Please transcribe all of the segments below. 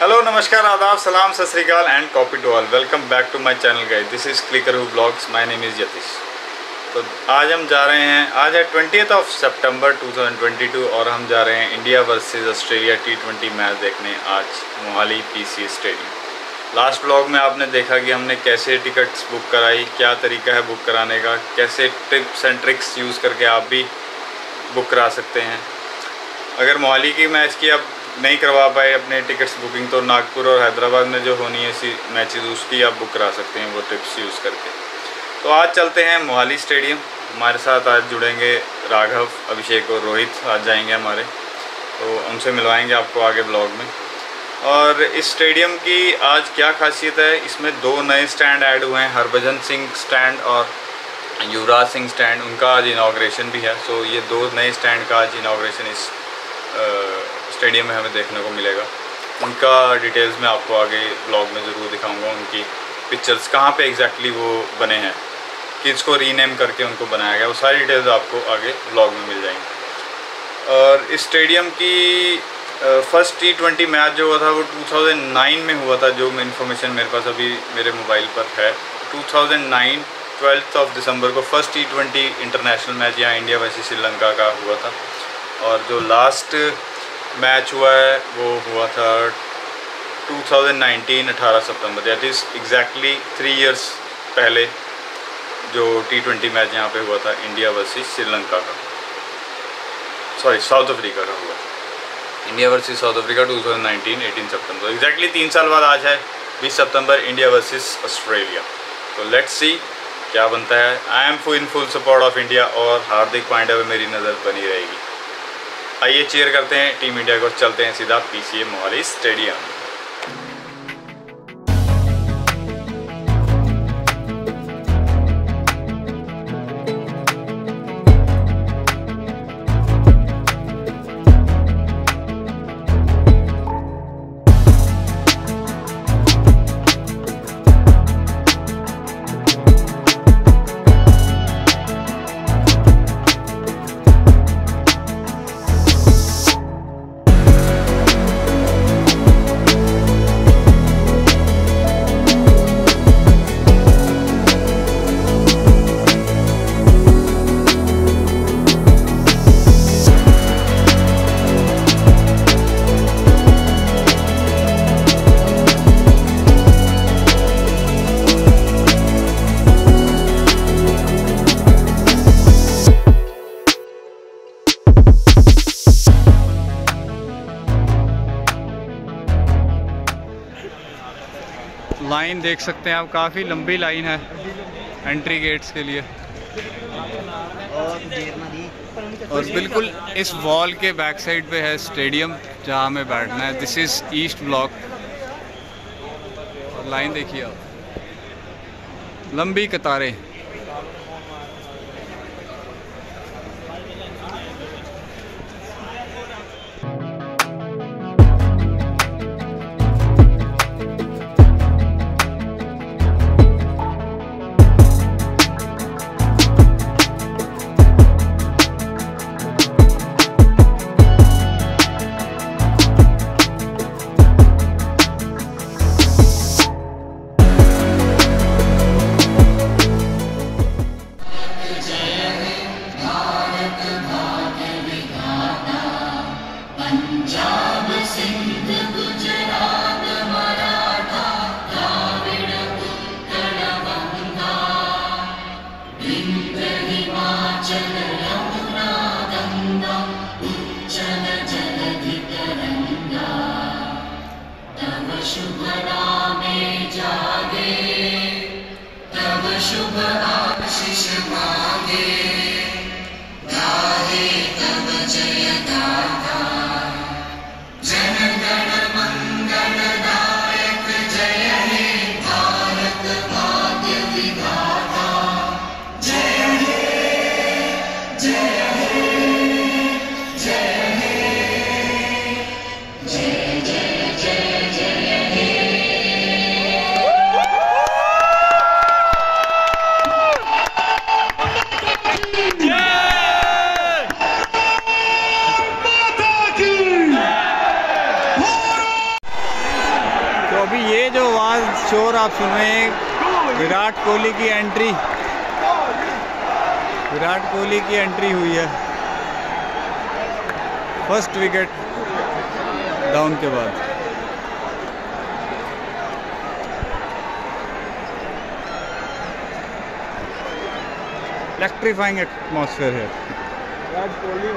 Hello नमस्कार आदाब सलाम सत श्रीकाल and copy to all welcome back to my channel guys this is clicker who vlogs my name is Yatish तो आज हम जा रहे हैं, आज है ट्वेंटी ऑफ़ सितंबर 2022 और हम जा रहे हैं India versus Australia T twenty match देखने आज Mohali PC stadium last vlog में आपने देखा कि हमने कैसे टिकट्स बुक कराई, क्या तरीका है बुक कराने का, कैसे टिप्स एंड ट्रिक्स यूज़ करके आप भी बुक करा सकते हैं। अगर मोहाली की मैच की आप नहीं करवा पाए अपने टिकट्स बुकिंग तो नागपुर और हैदराबाद में जो होनी है सी मैचेस, उसकी आप बुक करा सकते हैं, वो टिप्स यूज़ करके। तो आज चलते हैं मोहाली स्टेडियम। हमारे साथ आज जुड़ेंगे राघव, अभिषेक और रोहित। आज जाएँगे हमारे। तो उनसे मिलवाएँगे आपको आगे ब्लॉग में। और इस स्टेडियम की आज क्या खासियत है? इसमें दो नए स्टैंड ऐड हुए हैं। हरभजन सिंह स्टैंड और युवराज सिंह स्टैंड उनका आज इनाग्रेशन भी है। सो ये दो नए स्टैंड का आज इनाग्रेशन इस स्टेडियम में हमें देखने को मिलेगा। उनका डिटेल्स मैं आपको आगे ब्लॉग में ज़रूर दिखाऊँगा उनकी पिक्चर्स कहाँ पे एग्जैक्टली वो बने हैं? को रीनेम करके उनको बनाया गया। वो सारी डिटेल्स आपको आगे ब्लॉग में मिल जाएँगी। और इस स्टेडियम की फ़र्स्ट टी ट्वेंटी मैच जो हुआ था, वो 2009 में हुआ था, जो इन्फॉर्मेशन मेरे पास अभी मेरे मोबाइल पर है। 2009 ट्वेल्थ ऑफ़ दिसंबर को first T twenty international match यहाँ इंडिया वर्सेस श्रीलंका का हुआ था। और जो लास्ट मैच हुआ है, वो हुआ था 2019 18 सितंबर। That is exactly three years पहले जो टी ट्वेंटी मैच यहाँ पे हुआ था इंडिया वर्सेस श्रीलंका का। सॉरी साउथ अफ्रीका का हुआ। इंडिया वर्सेस साउथ अफ्रीका 2019 18 सितंबर। एग्जैक्टली तीन साल बाद आज है 20 सितंबर इंडिया वर्सेस ऑस्ट्रेलिया तो लेट्स सी क्या बनता है। I am full in full support of India और हार्दिक पांड्या पर मेरी नज़र बनी रहेगी। आइए चेयर करते हैं टीम इंडिया को चलते हैं सीधा पीसीए मोहाली स्टेडियम लाइन देख सकते हैं आप, काफ़ी लंबी लाइन है एंट्री गेट्स के लिए। और बिल्कुल इस वॉल के बैक साइड पे है स्टेडियम जहाँ हमें बैठना है। दिस इज़ ईस्ट ब्लॉक और लाइन देखिए आप। लंबी कतारें। आप हैं? विराट कोहली की एंट्री विराट कोहली की एंट्री हुई है। फ़र्स्ट विकेट डाउन के बाद। इलेक्ट्रीफाइंग एटमॉस्फेयर है। विराट कोहली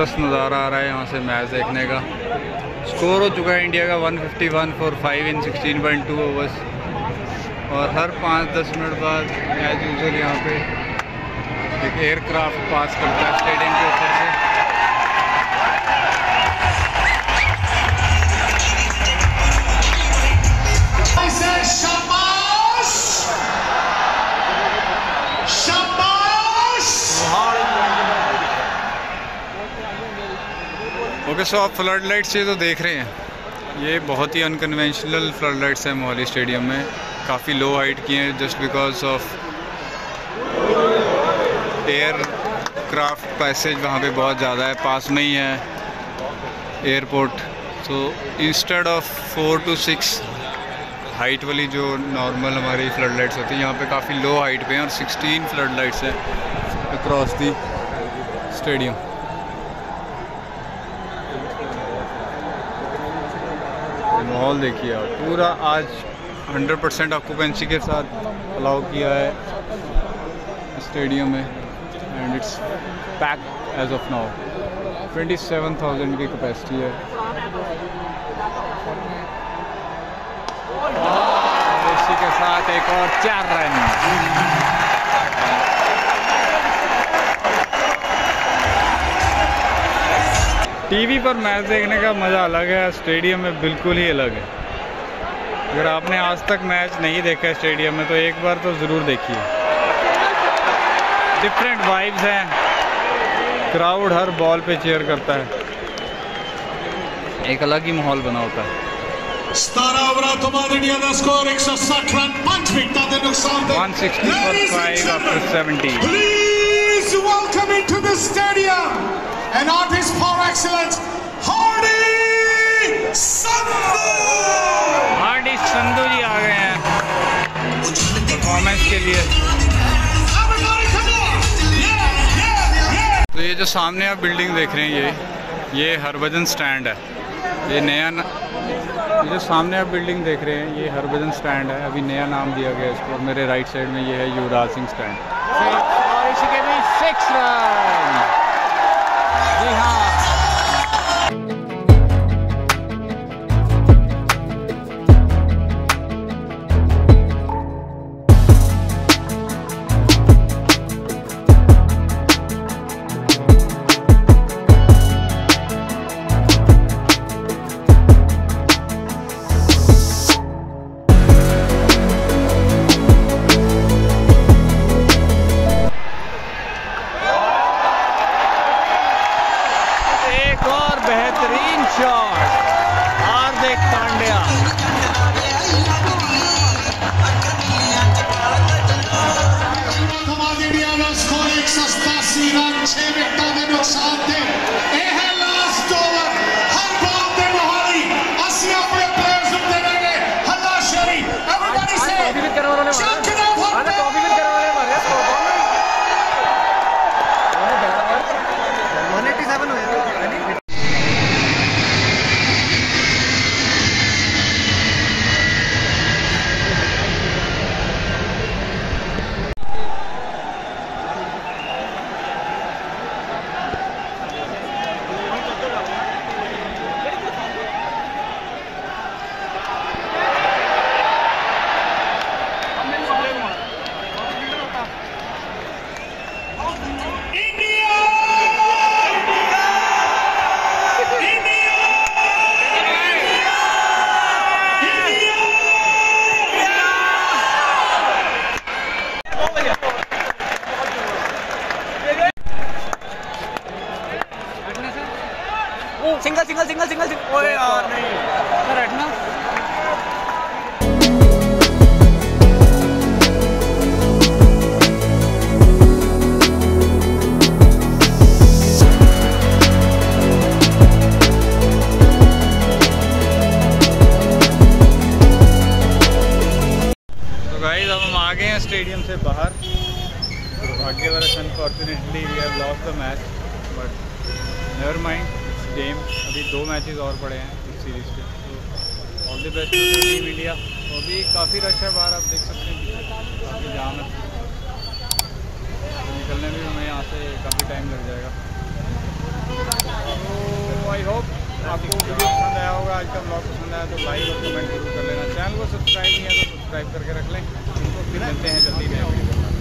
ज़बरदस्त नज़ारा आ रहा है यहाँ से मैच देखने का। स्कोर हो चुका है इंडिया का 151 फॉर 5 इन 16.2 ओवर्स। और हर पाँच दस मिनट बाद एज यूजल यहाँ पे एक एयरक्राफ्ट पास करता है स्टेडियम के ऊपर से। सो आप फ्लड लाइट्स ये तो देख रहे हैं। ये बहुत ही अनकन्वेंशनल फ्लड लाइट्स हैं मोहाली स्टेडियम में। काफ़ी लो हाइट की हैं just because of aircraft passage वहाँ पे बहुत ज़्यादा है। पास में ही है एयरपोर्ट तो instead of four to six height वाली जो नॉर्मल हमारी फ्लड लाइट्स होती हैं, यहाँ पे काफ़ी लो हाइट पे हैं और 16 फ्लड लाइट्स हैं अक्रॉस दी स्टेडियम माहौल देखिए आप। पूरा आज 100 परसेंट ऑक्यूपेंसी के साथ अलाउ किया है स्टेडियम में। And it's pack as of now 27,000 की कैपेसिटी है। इसी के साथ एक और चार रन। टीवी पर मैच देखने का मज़ा अलग है स्टेडियम में बिल्कुल ही अलग है। अगर आपने आज तक मैच नहीं देखा है स्टेडियम में तो एक बार तो ज़रूर देखिए। डिफरेंट वाइब्स हैं। क्राउड हर बॉल पे चेयर करता है। एक अलग ही माहौल बना होता है। ਸਤਾਰਾ ਓਵਰਾਂ ਤੋਂ ਬਾਅਦ ਇੰਡੀਆ ਦਾ ਸਕੋਰ 160 ਰਨ 5 ਵਿਕਟਾਂ ਦੇ ਨੁਕਸਾਨ 165 after 70 please welcome into the stadium an artist par excellence, Hardy Sandhu! Hardy Sandhu ji आ गए हैं परफॉर्मेंस के लिए Everybody come on! Yeah, yeah, yeah! तो ये जो सामने आप बिल्डिंग देख रहे हैं ये ये हरभजन स्टैंड है ये नया न... ये जो सामने आप बिल्डिंग देख रहे हैं ये हरभजन स्टैंड है अभी नया नाम दिया गया है इसको मेरे राइट साइड में ये है युवराज सिंह स्टैंड और इसी के भी सिक्स रन जी हाँ Jimmy single single single single ओए यार नहीं। सर हटना तो गाइस अब हम आ गए हैं स्टेडियम से बाहर। दुर्भाग्यवश unfortunately we have lost the match but never mind game अभी दो मैचेस और पड़े हैं इस सीरीज़ के तो all the best team India तो अभी काफ़ी रश है बाहर, आप देख सकते हैं काफ़ी जाम है। तो निकलने में हमें यहाँ से काफ़ी टाइम लग जाएगा। तो आई होप आपको वीडियो पसंद आया होगा, आज का ब्लॉग पसंद आया तो लाइक और कमेंट ज़रूर कर लेना। चैनल को सब्सक्राइब नहीं है तो सब्सक्राइब करके रख लें। तो फिर मिलते हैं जल्दी नए वीडियो